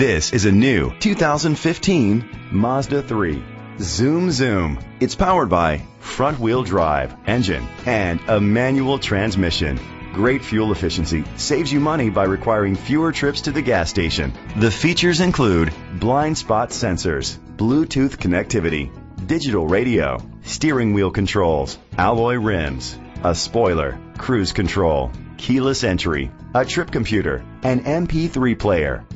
This is a new 2015 Mazda 3. Zoom Zoom. It's powered by front wheel drive engine and a manual transmission. Great fuel efficiency saves you money by requiring fewer trips to the gas station. The features include blind spot sensors, Bluetooth connectivity, digital radio, steering wheel controls, alloy rims, a spoiler, cruise control, keyless entry, a trip computer, an MP3 player.